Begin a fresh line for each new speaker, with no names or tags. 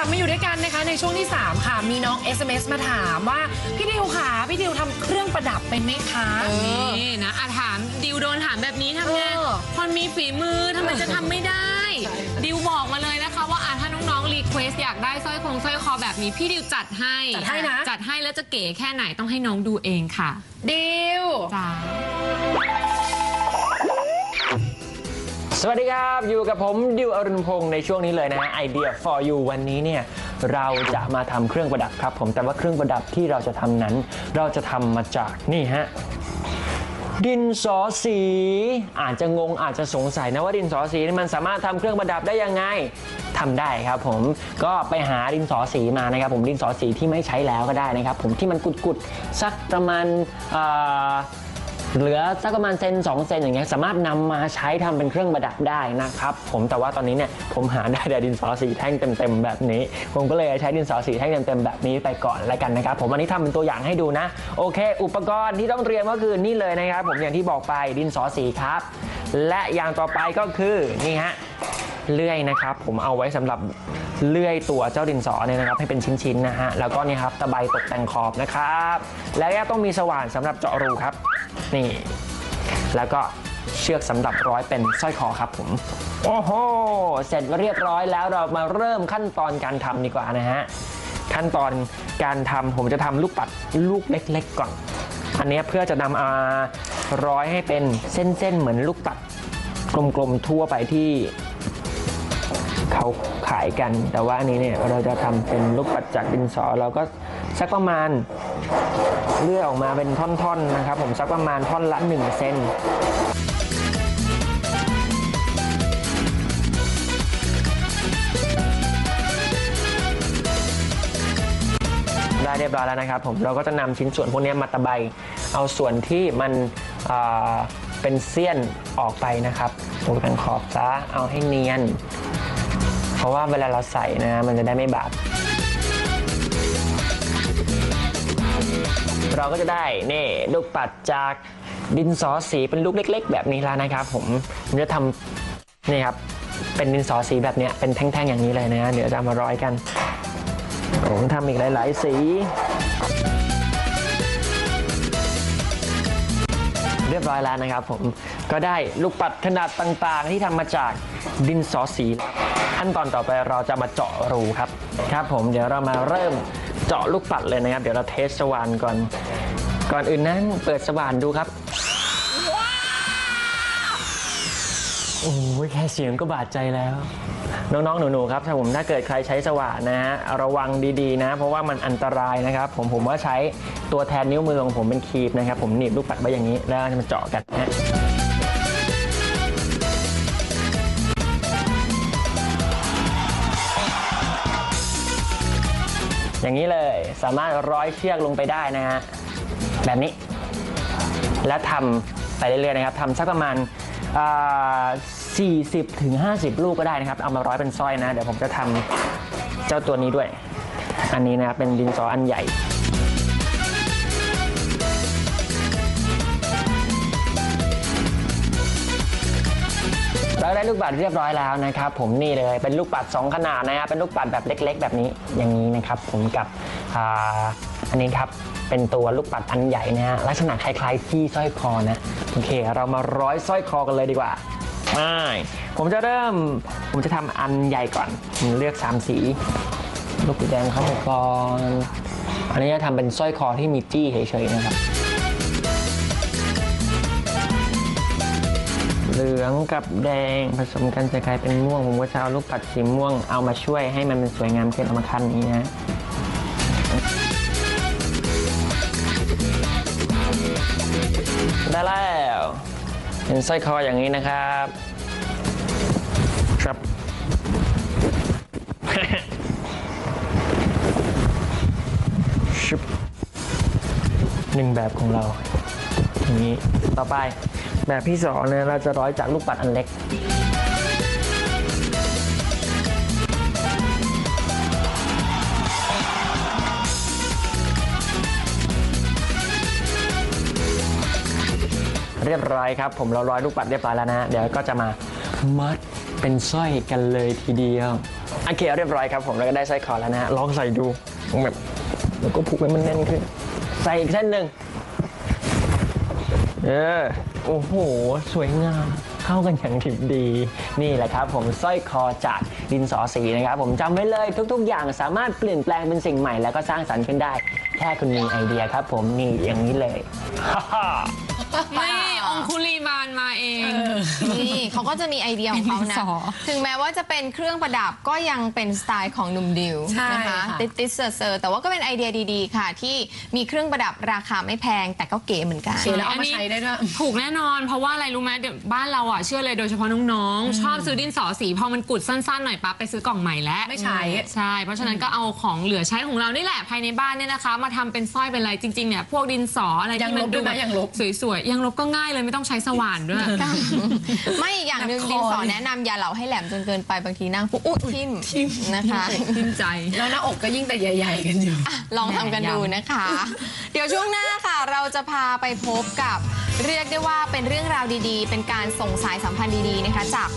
ลับมาอยู่ด้วยกันนะคะในช่วงที่ 3 ค่ะ มีน้อง SMS มาถามว่า พี่ดิวค่ะ พี่ดิวทำเครื่องประดับเป็นไหมคะ
นี่นะอาถามดิวโดนถามแบบนี้ทำไง
เออ
คนมีฝีมือทำไมจะทำไม่ได้ดิวบอกมาเลยนะคะ ว่าอะถ้าน้องๆรีเควสอยากได้สร้อยคงสร้อยคอแบบนี้พี่ดิวจัดให้
จัดให้นะ
จัดให้แล้วจะเก๋แค่ไหนต้องให้น้องดูเองค่ะ
ดิว
จ้า
สวัสดีครับ อยู่กับผมดิวอรุณพงศ์ในช่วงนี้เลยนะฮะ Idea for you วันนี้เนี่ยเราจะมาทำเครื่องประดับครับ ผมแต่ว่าเครื่องประดับที่เราจะทำนั้น เราจะทำมาจากนี่ฮะ ดินสอสีอาจจะงงอาจจะสงสัยนะว่าดินสอสีนี่มันสามารถทำเครื่องประดับได้ยังไงทำได้ครับผมก็ไปหาดินสอสีมานะครับ ผมดินสอสีที่ไม่ใช้แล้วก็ได้นะครับ ผมที่มันกุดๆสักประมาณเอ่อ เหลือสักประมาณเซน2เซนอย่างเงี้ยสามารถนำมาใช้ทำเป็นเครื่องประดับได้นะครับ ผมแต่ว่าตอนนี้เนี่ยผมหาได้แต่ดินสอสีแท่งเต็มๆแบบนี้ ผมก็เลยใช้ดินสอสีแท่งเต็มๆแบบนี้ไปก่อนแล้วกันนะครับ ผมวันนี้ทำเป็นตัวอย่างให้ดูนะ โอเค อุปกรณ์ที่ต้องเตรียมก็คือนี่เลยนะครับ ผมอย่างที่บอกไปดินสอสีครับ และอย่างต่อไปก็คือนี่ฮะ เลื่อยนะครับ ผมเอาไว้สำหรับเลื่อยตัวเจ้าดินสอเนี่ยนะครับให้เป็นชิ้นๆนะฮะแล้วก็นี่ครับตะไบตกแต่งขอบนะครับ แล้วก็ต้องมีสว่านสำหรับเจาะรูครับ นี่ แล้วก็เชือกสำหรับร้อยเป็นสร้อยคอครับผมโอ้โหเสร็จเรียบร้อยแล้วเรามาเริ่มขั้นตอนการทำดีกว่านะฮะขั้นตอนการทำผมจะทำลูกปัดลูกเล็ก ๆ ก่อน อันนี้เพื่อจะนำมาร้อยให้เป็นเส้นๆเหมือนลูกปัดกลมๆทั่วไปที่ เขาขายกัน แต่ว่าอันนี้เนี่ยเราจะทำเป็นลูกปัดจากดินสอเราก็สักประมาณเลื่อยออกมาเป็นท่อนๆนะครับ ผมสักประมาณท่อนละ 1 เซนได้เรียบร้อยแล้วนะครับ ผมเราก็จะนำชิ้นส่วนพวกนี้มาตะไบเอาส่วนที่มันเเป็นเสี้ยนออกไปนะครับตกแตงขอบซะเอาให้เนียน เพราะว่าเวลาเราใส่นะมันจะได้ไม่บาดเราก็จะได้นี่ลูกปัดจากดินสอสีเป็นลูกเล็ก ๆ แบบนี้แล้วนะครับ ผมผมจะทำนี่ครับเป็นดินสอสีแบบเนี้ยเป็นแท่งๆอย่างนี้เลยนะเดี๋ยวจะมาร้อยกันผมทำอีกหลาย ๆ สีเรียบร้อยแล้วนะครับผมก็ได้ลูกปัดขนาดต่างๆ ที่ทำมาจากดินสอสี ขั้นตอนต่อไปเราจะมาเจาะรูครับครับ ผมเดี๋ยวเรามาเริ่มเจาะลูกปัดเลยนะครับ เดี๋ยวเราเทสสว่านก่อน ก่อนอื่นนั้นเปิดสว่านดูครับโอ้ยแค่เสียงก็บาดใจแล้ว น้องๆหนูๆครับถ้าผมถ้าเกิดใครใช้สว่านนะฮะระวังดีๆนะ เพราะว่ามันอันตรายนะครับ ผมผมว่าใช้ตัวแทนนิ้วมือของผมเป็นคีบนะครับ ผมหนีบลูกปัดไว้อย่างนี้แล้วมันเจาะกันนะ อย่างนี้เลยสามารถร้อยเชือกลงไปได้นะฮะแบบนี้ และทำไปเรื่อยๆนะครับทำสักประมาณ40ถึง50 ลูกก็ได้นะครับ เอามาร้อยเป็นสร้อยนะ เดี๋ยวผมจะทำเจ้าตัวนี้ด้วย อันนี้นะครับเป็นดินสออันใหญ่ เราได้ลูกปัดเรียบร้อยแล้วนะครับผมนี่เลยเป็นลูกปัด 2 ขนาดนะครับเป็นลูกปัดแบบเล็ก ๆ แบบนี้อย่างนี้นะครับผมกับอ่าอันนี้ครับเป็นตัวลูกปัดอันใหญ่นะฮะลักษณะคล้ายๆที่สร้อยคอนะโอเค เรามาร้อยสร้อยคอกันเลยดีกว่าไม่ผมจะเริ่มผมจะทำอันใหญ่ก่อนผมเลือก 3 สี ลูกสีแดงเข้าไปก่อนอันนี้จะทำเป็นสร้อยคอที่มีจี้เฉยๆนะครับ เหลืองกับแดงผสมกันจะกลายเป็นม่วง ผมก็จะเอาลูกปัดสีม่วงเอามาช่วยให้มันเป็นสวยงามขึ้นเอามาคั้นนี้นะได้แล้วเป็นสร้อยคออย่างนี้นะครับ ครับ ชุบหนึ่งแบบของเราอย่างนี้ต่อไป แบบที่สองเนี่ยเราจะร้อยจากลูกปัดอันเล็กเรียบร้อยครับ ผมเราร้อยลูกปัดเรียบร้อยแล้วนะฮะเดี๋ยวก็จะมามัดเป็นสร้อยกันเลยทีเดียวโอเคเรียบร้อยครับ ผมแล้วก็ได้สร้อยคอแล้วนะฮะลองใส่ดูแบบแล้วก็ผูกให้มันแน่นขึ้น ใส่อีกเส้นหนึ่งเออ โอ้โห สวยงาม เข้ากันอย่างถิบดี นี่แหละครับ ผมสร้อยคอจากดินสอสีนะครับ ผมจำไว้เลยทุก ๆ อย่างสามารถเปลี่ยนแปลงเป็นสิ่งใหม่แล้วก็สร้างสรรค์ขึ้นได้ แค่คุณมีไอเดียครับ ผมนี่อย่างนี้เลย
ไม่ คุลีมานมาเอง
นี่เขาก็จะมีไอเดียของเขา
เป็นดิ
นะ
นสอ
ถึงแม้ว่าจะเป็นเครื่องประดับก็ยังเป็นสไตล์ของหนุ่มดิว
ใช่
นะคะ
ค่ะ
ติดติดเซอร์เซอร์แต่ว่าก็เป็นไอเดียดีๆ ค่ะ ที่มีเครื่องประดับราคาไม่แพงแต่ก็เก๋เหมือนกัน
เขียนแล้วเอามาใช้ได้ด้วย
ถูกแน่นอน เพราะว่าอะไรรู้ไหมเดี๋ยวบ้านเราอะเชื่อเลยโดยเฉพาะน้องๆ ชอบซื้อดินสอสีพอมันกุดสั้นๆหน่อยปั๊บไปซื้อกล่องใหม่แล้ว
ไม่ใช้
ใช่ เพราะฉะนั้นก็เอาของเหลือใช้ของเรานี่แหละภายในบ้านเนี่ยนะคะ มาทำเป็นสร้อยเป็นอะไรจริงๆเนี่ยพวกดินสออะไร
ยัง
ที่มั
ลบ
น
ด้
ดู
วยนะ
แบบ
ยังลบ
สวยๆยังลบก็ง่ายเลยไม่ต้องใช้สว่านด้วย
ไม่อีกอย่างหนึ่ง
หนักคอ
ดินสอแนะนำอย่าเหลาให้แหลมจนเกินไปบางทีนั่งปุ๊บอุ๊ยทิ่มนะคะ
ขึ้นใจ
แล้วหน้าอกก็ยิ่งแต่ใหญ่ ๆ กันอยู่
ลองทำกันดูนะคะ เดี๋ยวช่วงหน้าค่ะ เราจะพาไปพบกับ เรียกได้ว่าเป็นเรื่องราวดีๆ เป็นการส่งสายสัมพันธ์ดีๆนะคะจาก